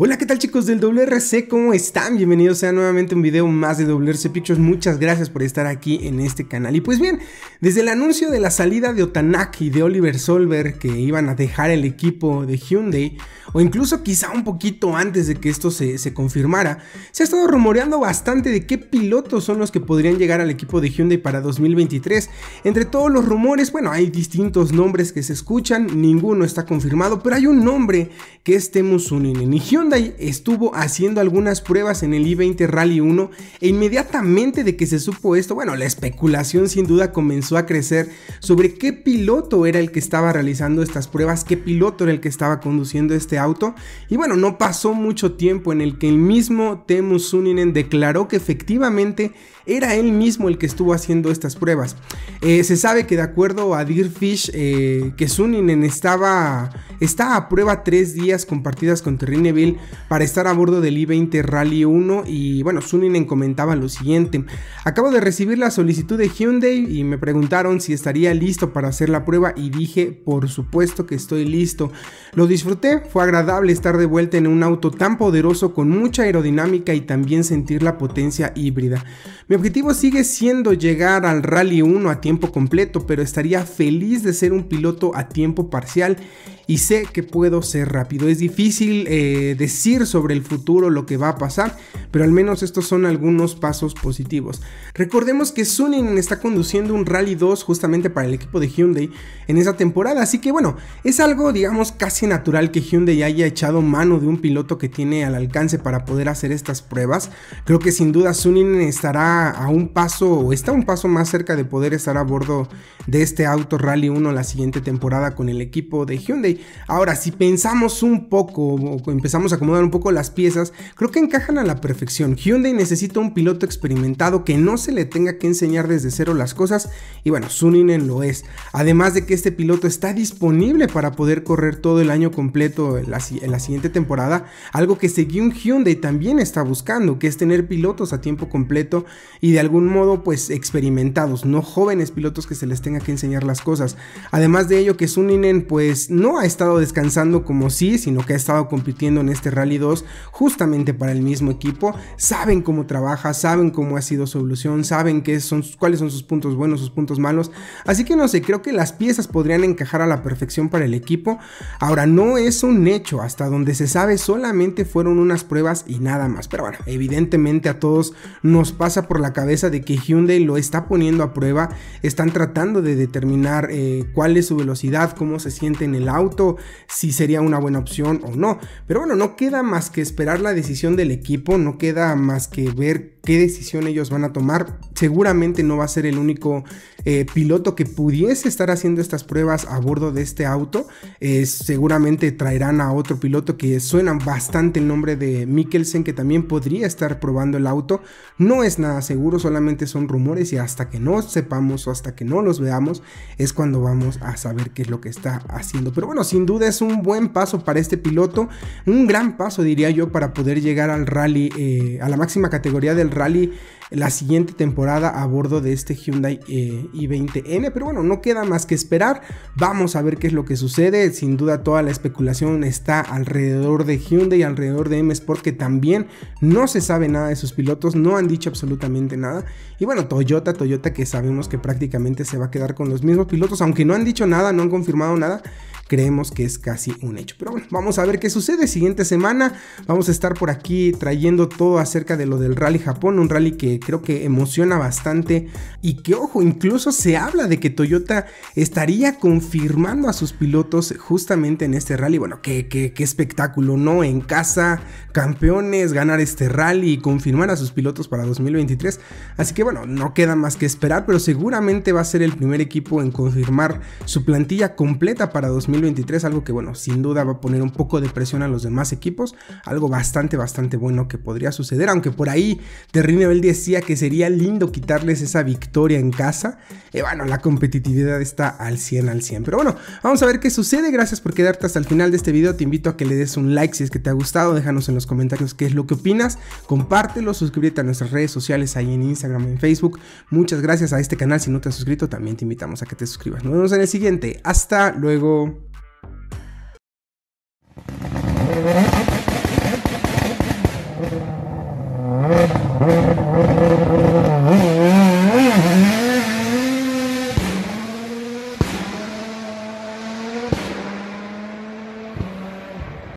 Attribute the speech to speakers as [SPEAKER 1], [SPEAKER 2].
[SPEAKER 1] Hola, ¿qué tal chicos del WRC? ¿Cómo están? Bienvenidos a nuevamente un video más de WRC Pictures. Muchas gracias por estar aquí en este canal. Y pues bien, desde el anuncio de la salida de Otanak y de Oliver Solver que iban a dejar el equipo de Hyundai, o incluso quizá un poquito antes de que esto se, se confirmara, se ha estado rumoreando bastante de qué pilotos son los que podrían llegar al equipo de Hyundai para 2023. Entre todos los rumores, bueno, hay distintos nombres que se escuchan, ninguno está confirmado, pero hay un nombre que es Temu Suninen. Y Hyundai estuvo haciendo algunas pruebas en el i20 Rally 1 e inmediatamente de que se supo esto, bueno, la especulación sin duda comenzó a crecer sobre qué piloto era el que estaba realizando estas pruebas, qué piloto era el que estaba conduciendo este auto. Y bueno, no pasó mucho tiempo en el que el mismo Temu Suninen declaró que efectivamente era él mismo el que estuvo haciendo estas pruebas. Eh, se sabe que de acuerdo a Deerfish, eh, que Suninen estaba, está a prueba tres días compartidas con Para estar a bordo del i-20 Rally 1 y bueno, Suninen comentaba lo siguiente, acabo de recibir la solicitud de Hyundai y me preguntaron si estaría listo para hacer la prueba y dije, por supuesto que estoy listo. Lo disfruté, fue agradable estar de vuelta en un auto tan poderoso con mucha aerodinámica y también sentir la potencia híbrida objetivo sigue siendo llegar al Rally 1 a tiempo completo, pero estaría feliz de ser un piloto a tiempo parcial y sé que puedo ser rápido. Es difícil eh, decir sobre el futuro lo que va a pasar, pero al menos estos son algunos pasos positivos. Recordemos que Sunin está conduciendo un Rally 2 justamente para el equipo de Hyundai en esa temporada, así que bueno, es algo digamos casi natural que Hyundai haya echado mano de un piloto que tiene al alcance para poder hacer estas pruebas. Creo que sin duda Sunin estará a un paso o está un paso más cerca de poder estar a bordo de este auto Rally 1 la siguiente temporada con el equipo de Hyundai. Ahora, si pensamos un poco o empezamos a acomodar un poco las piezas, creo que encajan a la perfección. Hyundai necesita un piloto experimentado que no se le tenga que enseñar desde cero las cosas y bueno, Suninen lo es. Además de que este piloto está disponible para poder correr todo el año completo en la, siguiente temporada, algo que un Hyundai también está buscando, que es tener pilotos a tiempo completo y de algún modo pues experimentados, no jóvenes pilotos que se les tenga que enseñar las cosas. Además de ello que Suninen pues no ha estado descansando como sí, sino que ha estado compitiendo en este Rally 2 justamente para el mismo equipo. Saben cómo trabaja, saben cómo ha sido su evolución, saben qué son, cuáles son sus puntos buenos, sus puntos malos. Así que no sé, creo que las piezas podrían encajar a la perfección para el equipo. Ahora, no es un hecho, hasta donde se sabe solamente fueron unas pruebas y nada más. Pero bueno, evidentemente a todos nos pasa por la cabeza de que Hyundai lo está poniendo a prueba. Están tratando de determinar eh, cuál es su velocidad, cómo se siente en el auto si sería una buena opción o no. Pero bueno, no queda más que esperar la decisión del equipo, no queda más que ver qué decisión ellos van a tomar. Seguramente no va a ser el único eh, piloto que pudiese estar haciendo estas pruebas a bordo de este auto. seguramente traerán a otro piloto que suena bastante el nombre de Mikkelsen, que también podría estar probando el auto. No es nada seguro, solamente son rumores y hasta que no sepamos o hasta que no los veamos es cuando vamos a saber qué es lo que está haciendo. Pero bueno, sin duda es un buen paso para este piloto, un gran paso diría yo para poder llegar al rally, eh, a la máxima categoría del rally la siguiente temporada a bordo de este Hyundai eh, i20N. Pero bueno, no queda más que esperar. Vamos a ver qué es lo que sucede. Sin duda toda la especulación está alrededor de Hyundai, alrededor de M Sport, que también no se sabe nada de sus pilotos, no han dicho absolutamente nada. Y bueno, Toyota, Toyota que sabemos que prácticamente se va a quedar con los mismos pilotos, aunque no han dicho nada, no han confirmado nada creemos que es casi un hecho. Pero bueno, vamos a ver qué sucede. Siguiente semana vamos a estar por aquí trayendo todo acerca de lo del Rally Japón, un rally que creo que emociona bastante y que ojo, incluso se habla de que Toyota estaría confirmando a sus pilotos justamente en este rally. Bueno, qué, qué, qué espectáculo, ¿no? En casa, campeones, ganar este rally y confirmar a sus pilotos para 2023. Así que bueno, no queda más que esperar, pero seguramente va a ser el primer equipo en confirmar su plantilla completa para 2023 2023, algo que bueno, sin duda va a poner un poco de presión a los demás equipos, algo bastante, bastante bueno que podría suceder, aunque por ahí Terrible decía que sería lindo quitarles esa victoria en casa, y bueno, la competitividad está al 100 al 100, pero bueno, vamos a ver qué sucede, gracias por quedarte hasta el final de este video, te invito a que le des un like si es que te ha gustado, déjanos en los comentarios qué es lo que opinas, compártelo, suscríbete a nuestras redes sociales ahí en Instagram, en Facebook, muchas gracias a este canal, si no te has suscrito también te invitamos a que te suscribas, nos vemos en el siguiente, hasta luego.